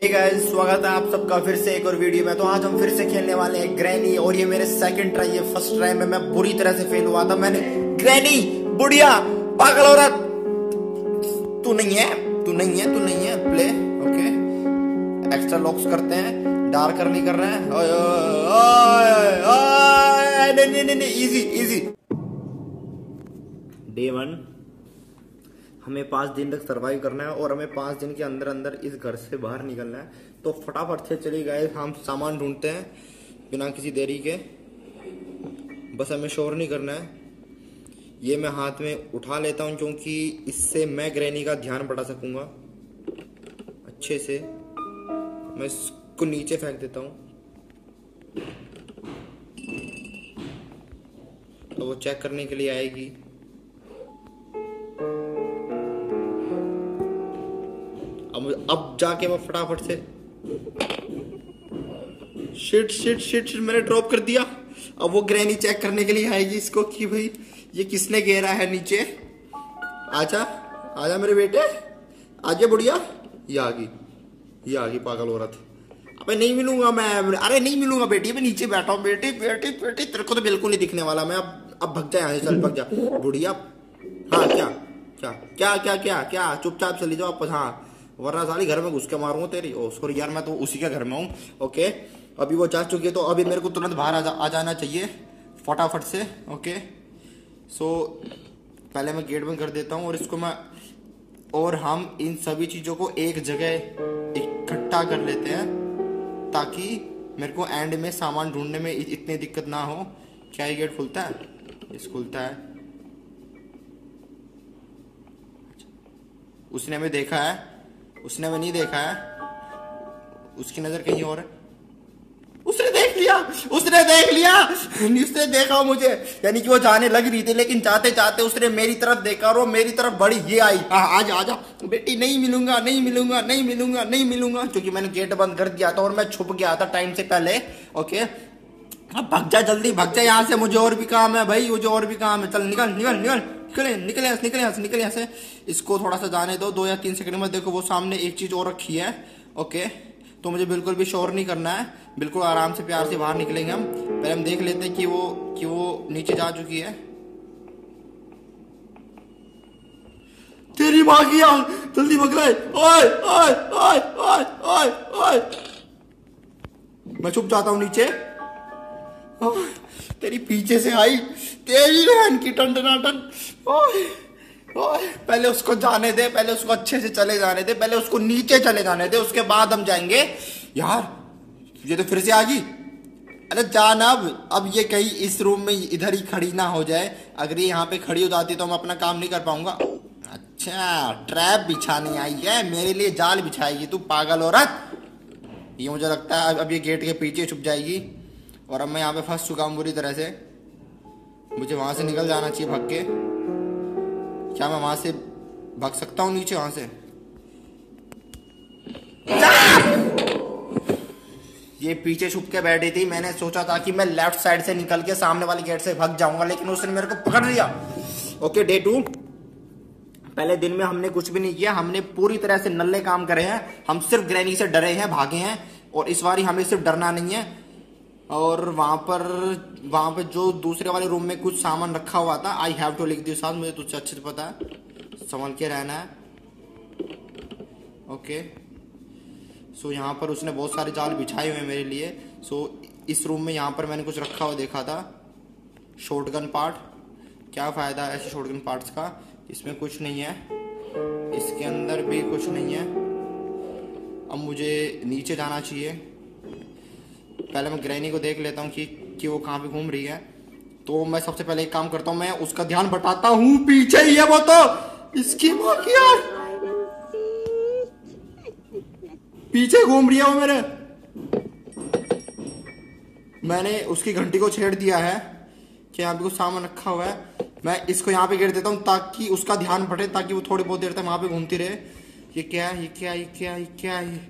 स्वागत है आप सबका फिर से एक और वीडियो में। तो आज हम फिर से खेलने वाले हैं ग्रैनी और ये मेरे सेकंड ट्राई है फ़र्स्ट ट्राई में मैं बुरी तरह से फेल हुआ था। मैंने ग्रैनी बुढ़िया, पागल औरत, तू नहीं है, तू नहीं है, तू नहीं है प्ले ओके एक्स्ट्रा लॉक्स करते हैं डार्कर नहीं कर रहे हैं। इजी इजी डे वन हमें पाँच दिन तक सर्वाइव करना है और हमें पाँच दिन के अंदर अंदर इस घर से बाहर निकलना है। तो फटाफट से चली गए हम सामान ढूंढते हैं बिना किसी देरी के। बस हमें शोर नहीं करना है। ये मैं हाथ में उठा लेता हूँ क्योंकि इससे मैं ग्रैनी का ध्यान बढ़ा सकूँगा। अच्छे से। मैं इसको नीचे फेंक देता हूँ। तो वो चेक करने के लिए आएगी। अब जाके मैं फटाफट से। शिट शिट शिट शिट मैंने ड्रॉप कर दिया। अब वो ग्रैनी चेक करने के लिए आएगी इसको कि भाई, ये किसने घेरा है नीचे? आजा आजा मेरे बेटे। आजा बुढ़िया। ये आ गई। ये आ गई, पागल औरत। अबे नहीं मिलूँगा मैं। अरे नहीं मिलूँगा बेटी, मैं नीचे बैठा हूँ। बेटी बेटी बेटी, तेरे को तो बिल्कुल नहीं दिखने वाला। मैं अब अब भग जा यहाँ चल भग जा। बुढ़िया। हाँ क्या? क्या? क्या क्या क्या क्या? चुपचाप चली जाओ आप हाँ। वरना साली घर में घुस के मारूँगा तेरी। ओ सॉरी यार मैं तो उसी के घर में हूँ। ओके अभी वो जा चुकी है तो अभी मेरे को तुरंत बाहर आ, जा, आ जाना चाहिए। फटाफट से ओके सो पहले मैं गेट बंद कर देता हूँ और इसको मैं और हम इन सभी चीज़ों को एक जगह इकट्ठा कर लेते हैं ताकि मेरे को एंड में सामान ढूँढने में इतनी दिक्कत ना हो। क्या ये गेट खुलता है? इस खुलता है। उसने हमें देखा है। उसने हमें नहीं देखा है? उसकी नज़र कहीं और है? उसने देख लिया! उसने देख लिया! उसने देखा मुझे। यानी कि वो जाने लग रही थी, लेकिन जाते जाते उसने मेरी तरफ़ देखा और वो मेरी तरफ़ बड़ी ये आई। आजा आजा बेटी, नहीं मिलूँगा नहीं मिलूँगा नहीं मिलूँगा नहीं मिलूँगा। क्योंकि मैंने गेट बंद कर दिया था और मैं छुप गया था टाइम से पहले। ओके? अब भग जा जल्दी, भग जा। यहाँ से मुझे और भी काम है भाई, मुझे और भी काम है। चल, निकल निकल निकल। निकले निकले यहाँ निकले यहाँ से, निकले यहाँ से। इसको थोड़ा सा जाने दो दो या तीन सेकंड में। देखो, वो सामने एक चीज़ और रखी है। ओके तो मुझे बिल्कुल भी शोर नहीं करना है। बिल्कुल आराम से, प्यार से बाहर निकलेंगे हम। पहले हम देख लेते हैं कि वो कि वो नीचे जा चुकी है। तेरी माँ की आँख जल्दी पकड़े ओए ओए ओए ओए ओए ओए। मैं छुप जाता हूँ नीचे। तेरी पीछे से आई। तेरी बहन की टन टन ओए ओए, पहले उसको जाने दे, पहले उसको अच्छे से चले जाने दे, पहले उसको नीचे चले जाने दे, उसके बाद हम जाएँगे। यार, ये तो फिर से आ गई। अरे जान अब अब ये कहीं इस रूम में इधर ही खड़ी ना हो जाए। अगर ये यहाँ पे खड़ी हो जाती तो मैं अपना काम नहीं कर पाऊँगा। अच्छा ट्रैप बिछाने आई है, मेरे लिए जाल बिछाएगी तू, पागल औरत। ये मुझे लगता है अब ये गेट के पीछे छुप जाएगी। और अब मैं यहाँ पे फंस चुका हूँ बुरी तरह से। मुझे वहाँ से निकल जाना चाहिए भाग के। क्या मैं वहाँ से भाग सकता हूँ नीचे वहाँ से? ये पीछे छुप के बैठी थी। मैंने सोचा था कि मैं लेफ़्ट साइड से निकल के सामने वाले गेट से भाग जाऊँगा, लेकिन उसने मेरे को पकड़ लिया। ओके डे टू पहले दिन में हमने कुछ भी नहीं किया। हमने पूरी तरह से नल्ले काम करे हैं। हम सिर्फ़ ग्रैनी से डरे हैं, भागे हैं। और इस बार हमें सिर्फ़ डरना नहीं है। और वहाँ पर वहाँ पर जो दूसरे वाले रूम में कुछ सामान रखा हुआ था आई हैव टू लिख दिस साथ मुझे तुझसे अच्छे से पता है। संभल के रहना है। ओके सो यहाँ पर उसने बहुत सारे जाल बिछाए हुए मेरे लिए। सो इस रूम में यहाँ पर मैंने कुछ रखा हुआ देखा था। शॉटगन पार्ट क्या फ़ायदा है ऐसे शॉटगन पार्ट्स का? इसमें कुछ नहीं है। इसके अंदर भी कुछ नहीं है। अब मुझे नीचे जाना चाहिए। पहले मैं ग्रैनी को देख लेता हूँ कि कि वो कहाँ पे घूम रही है। तो मैं सबसे पहले एक काम करता हूँ, मैं उसका ध्यान बटाता हूँ पीछे ही है वो तो। इसकी माँ पीछे घूम रही है वो मेरे। मैंने उसकी घंटी को छेड़ दिया है कि यहाँ पे कुछ सामान रखा हुआ है। मैं इसको यहाँ पे गिर देता हूँ ताकि उसका ध्यान बटे ताकि वो थोड़ी बहुत देर तक वहाँ पे घूमती रहे। ये क्या ये क्या ये क्या ये क्या ये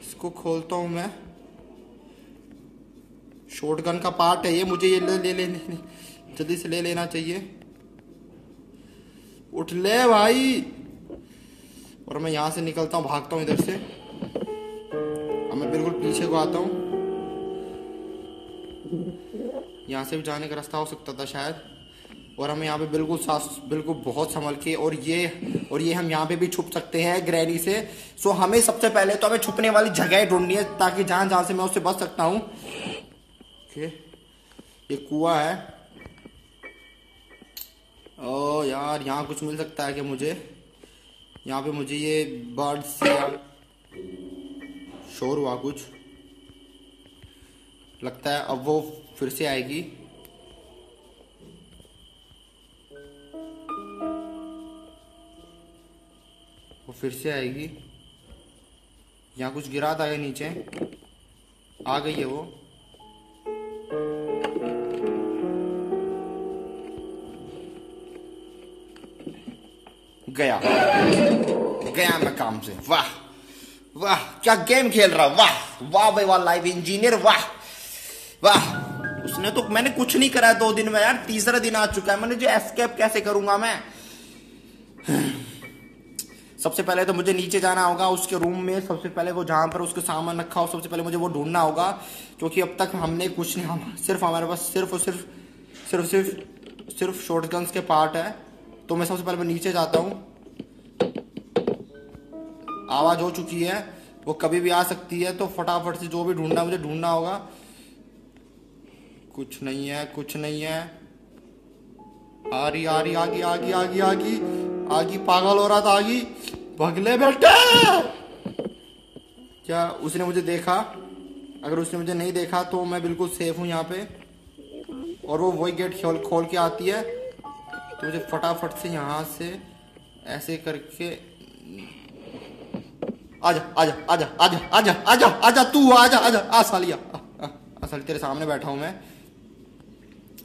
इसको खोलता हूँ मैं। शॉटगन का पार्ट है ये मुझे ये ले ले ले, जल्दी से ले लेना चाहिए। उठ ले भाई। और मैं यहाँ से निकलता हूँ भागता हूँ इधर से। अब मैं बिल्कुल पीछे को आता हूँ। यहाँ से भी जाने का रास्ता हो सकता था शायद। और हम यहाँ पे बिल्कुल साफ़ बिल्कुल बहुत संभल के और ये और ये हम यहाँ पे भी छुप सकते हैं ग्रैनी से। सो हमें सबसे पहले तो हमें छुपने वाली जगह ढूंढनी है ताकि जहाँ जहाँ से मैं उससे बच सकता हूँ। ये कुआ है। ओ यार, यहाँ कुछ मिल सकता है कि मुझे? यहाँ पे मुझे ये बर्ड्स शोर हुआ कुछ लगता है। अब वो फिर से आएगी। वो फिर से आएगी। यहाँ कुछ गिरा था नीचे। आ गई है वो। गया। गया मैं काम से। वाह वाह, क्या गेम खेल रहा वाह वाह भाई, वाह लाइव इंजीनियर वाह वाह। उसने तो मैंने कुछ नहीं करा दो दिन में यार, तीसरा दिन आ चुका है। मैंने जो एस्केप कैसे करूँगा मैं? सबसे पहले तो मुझे नीचे जाना होगा, उसके रूम में सबसे पहले वो जहाँ पर उसके सामान रखा हो, सबसे पहले मुझे वो ढूंढना होगा, क्योंकि अब तक हमने कुछ नहीं, हम सिर्फ़ हमारे पास सिर्फ़ और सिर्फ़ सिर्फ़ सिर्फ़ सिर्फ़ शॉर्ट के पार्ट है। तो मैं सबसे पहले मैं नीचे जाता हूँ। आवाज़ हो चुकी है, वो कभी भी आ सकती है तो फटाफट से जो भी ढूंढना मुझे ढूंढना होगा। कुछ नहीं है, कुछ नहीं है। आ रही आ रही आगी आगी आगी आगी आगी, पागल हो रहा था, आगी। भगले बेटे! क्या उसने मुझे देखा? अगर उसने मुझे नहीं देखा तो मैं बिल्कुल सेफ़ हूँ यहाँ पे। और वो वही गेट खोल खोल के आती है। तो मुझे फटाफट से यहाँ से ऐसे करके आजा आजा आजा आजा आजा आजा आजा तू तेरे सामने बैठा हूँ मैं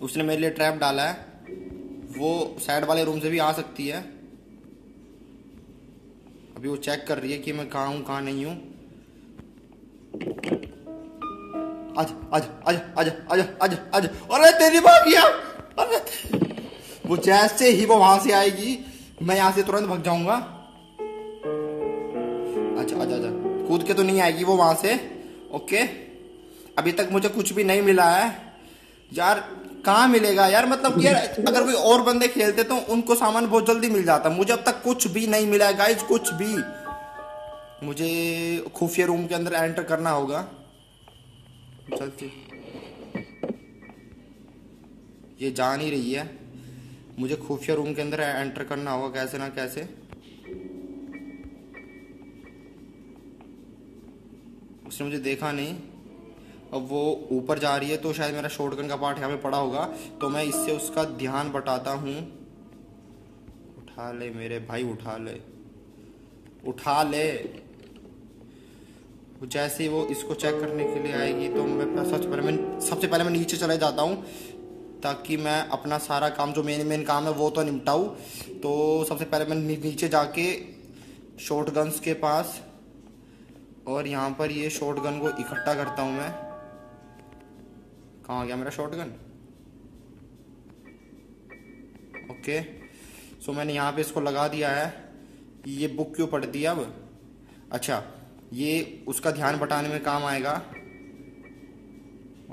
उसने मेरे लिए ट्रैप डाला है वो साइड वाले रूम से भी आ सकती है अभी वो चेक कर रही है कि मैं कहा हूँ कहा नहीं हूँ आज आज आज आज आज आज आज अरे तेरी भाभिया अरे वो जैसे ही वो वहाँ से आएगी। मैं यहाँ से तुरंत भग जाऊँगा। अच्छा अच्छा अच्छा। कूद के तो नहीं आएगी वो वहाँ से। ओके। अभी तक मुझे कुछ भी नहीं मिला है। यार, कहाँ मिलेगा? यार मतलब यार, अगर कोई और बंदे खेलते तो उनको सामान बहुत जल्दी मिल जाता। मुझे अब तक कुछ भी नहीं मिला है गाइज़ कुछ भी। मुझे खुफिया रूम के अंदर एंटर करना होगा। चलती ये जा नहीं रही है। मुझे खुफिया रूम के अंदर एंटर करना होगा, कैसे ना कैसे। उसने मुझे देखा नहीं। अब वो ऊपर जा रही है तो शायद मेरा शॉटगन का पार्ट यहाँ पे पड़ा होगा। तो मैं इससे उसका ध्यान बटाता हूँ। उठा ले मेरे भाई, उठा ले। उठा ले। जैसे वो इसको चेक करने के लिए आएगी तो मैं सबसे पहले मैं सबसे पहले मैं नीचे चला जाता हूँ। ताकि मैं अपना सारा काम, जो मेन मेन काम है, वो तो निपटाऊँ। तो सबसे पहले मैं नीचे जाके शॉर्ट गन्स के पास और यहाँ पर ये शॉर्ट गन को इकट्ठा करता हूँ मैं। कहाँ गया मेरा शॉर्ट गन ओके सो मैंने यहाँ पे इसको लगा दिया है। ये बुक क्यों पड़ती है अब? अच्छा ये उसका ध्यान बटाने में काम आएगा।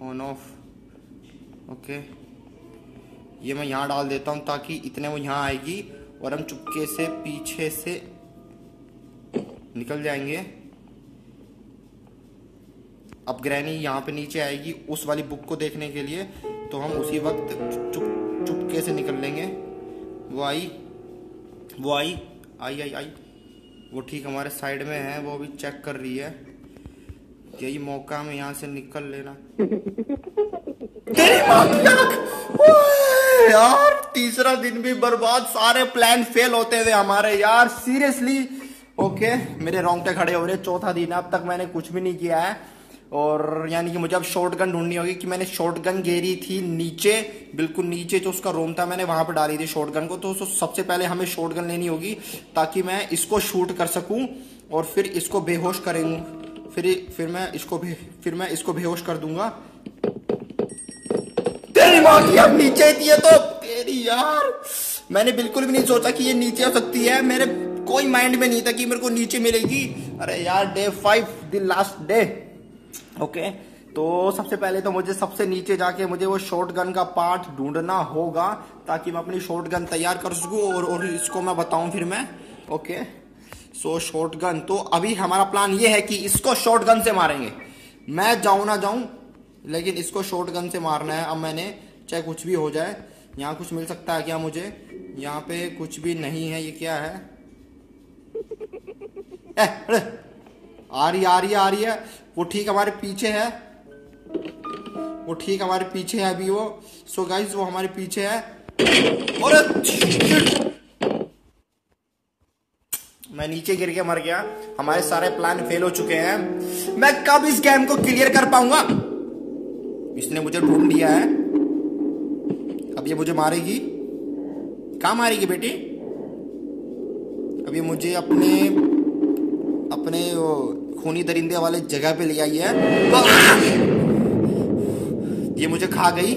ऑन ऑफ़ ओके ये मैं यहाँ डाल देता हूँ ताकि इतने वो यहाँ आएगी और हम चुपके से पीछे से निकल जाएँगे। अब ग्रैनी यहाँ पे नीचे आएगी उस वाली बुक को देखने के लिए तो हम उसी वक्त चुप चुपके से निकल लेंगे। वो आई वो आई आई आई आई। वो ठीक हमारे साइड में है वो अभी चेक कर रही है। यही मौका में यहाँ से निकल लेना। तेरी यार, तीसरा दिन भी बर्बाद, सारे प्लान फेल होते हुए हमारे यार सीरियसली ओके मेरे रोंगटे खड़े हो रहे, चौथा दिन अब तक मैंने कुछ भी नहीं किया है। और यानी कि मुझे अब शॉर्ट गन ढूंढनी होगी कि मैंने शॉर्ट गन गेरी थी नीचे, बिल्कुल नीचे जो उसका रूम था, मैंने वहाँ पर डाली थी शॉर्ट गन को तो सबसे पहले हमें शॉर्ट गन लेनी होगी, ताकि मैं इसको शूट कर सकूँ और फिर इसको बेहोश करेंगे फिर फिर मैं इसको फिर मैं इसको बेहोश कर दूँगा। अब नीचे थी तो तेरी यार। मैंने बिल्कुल भी नहीं सोचा कि ये नीचे हो सकती है। मेरे कोई माइंड में नहीं था कि मेरे को नीचे मिलेगी। अरे यार day five the last day okay तो सबसे पहले तो मुझे सबसे नीचे जाके मुझे वो शॉर्ट गन का पार्ट ढूंढना होगा ताकि मैं अपनी शॉर्ट गन तैयार कर सकूँ और, और इसको मैं बताऊँ फिर मैं। ओके सो शॉर्ट गन तो अभी हमारा प्लान ये है कि इसको शॉर्ट गन से मारेंगे। मैं जाऊँ ना जाऊँ लेकिन इसको शॉर्ट गन से मारना है। अब मैंने चाहे कुछ भी हो जाए यहाँ कुछ मिल सकता है क्या मुझे? यहाँ पे कुछ भी नहीं है ये क्या है? ए, अरे आ रही आ रही आ रही है। वो ठीक हमारे पीछे है। वो ठीक हमारे पीछे है अभी वो। सो गाइस वो हमारे पीछे है। और मैं नीचे गिर के मर गया। हमारे सारे प्लान फेल हो चुके हैं। मैं कब इस गेम को क्लियर कर पाऊँगा? इसने मुझे ढूंढ लिया है। अब ये मुझे मारेगी। कहा मारेगी बेटी? अब ये मुझे अपने अपने वो खूनी दरिंदे वाले जगह पे ले आई है। ये मुझे खा गई।